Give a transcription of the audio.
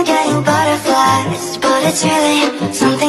I'm getting butterflies But it's really something